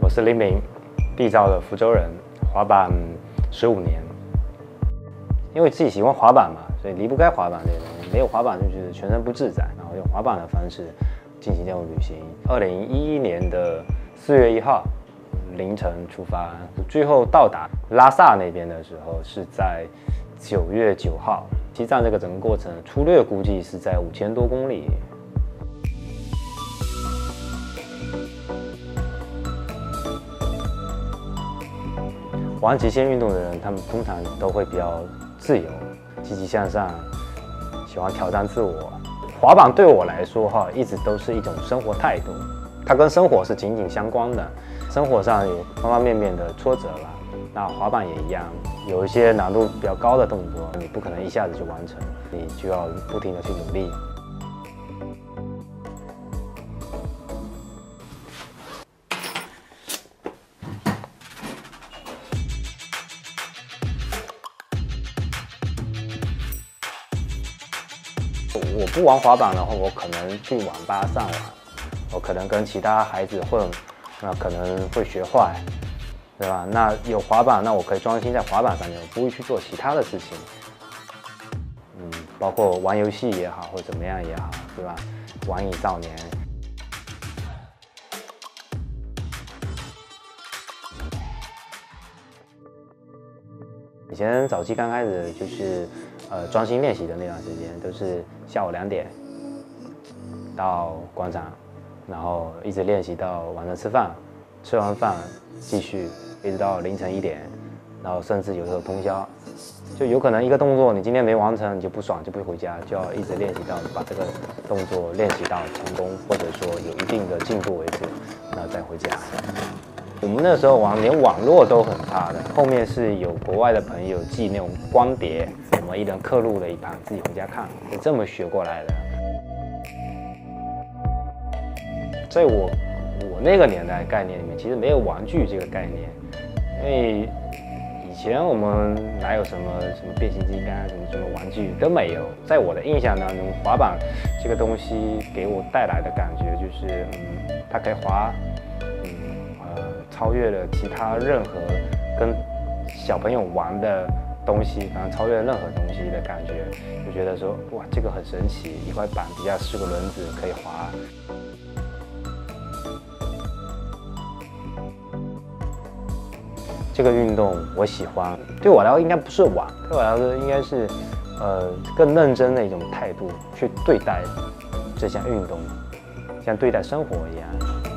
我是黎明，缔造的福州人，滑板十五年。因为自己喜欢滑板嘛，所以离不开滑板这个。没有滑板就觉得全身不自在，然后用滑板的方式进行这种旅行。二零一一年的四月一号凌晨出发，最后到达拉萨那边的时候是在九月九号。西藏这个整个过程粗略估计是在五千多公里。玩极限运动的人，他们通常都会比较自由、积极向上，喜欢挑战自我。滑板对我来说，哈，一直都是一种生活态度，它跟生活是紧紧相关的。生活上有方方面面的挫折了，那滑板也一样，有一些难度比较高的动作，你不可能一下子就完成，你就要不停的去努力。我不玩滑板的话，我可能去网吧上网，我可能跟其他孩子混，那可能会学坏，对吧？那有滑板，那我可以专心在滑板上面，我不会去做其他的事情。嗯，包括玩游戏也好，或怎么样也好，对吧？网瘾少年。以前早期刚开始就是。呃，专心练习的那段时间都是下午两点到广场，然后一直练习到晚上吃饭，吃完饭继续一直到凌晨一点，然后甚至有时候通宵，就有可能一个动作你今天没完成，你就不爽就不回家，就要一直练习到把这个动作练习到成功，或者说有一定的进步为止，然后再回家。我们那时候玩连网络都很差的，后面是有国外的朋友寄那种光碟，我们一人刻录了一盘，自己回家看，就这么学过来的。在我我那个年代概念里面，其实没有玩具这个概念，因为以前我们哪有什么什么变形金刚什么什么玩具都没有。在我的印象当中，滑板这个东西给我带来的感觉就是，嗯，它可以滑。超越了其他任何跟小朋友玩的东西，反正超越了任何东西的感觉，就觉得说哇，这个很神奇，一块板底下四个轮子可以滑。这个运动我喜欢，对我来说应该不是玩，对我来说应该是呃更认真的一种态度去对待这项运动，像对待生活一样。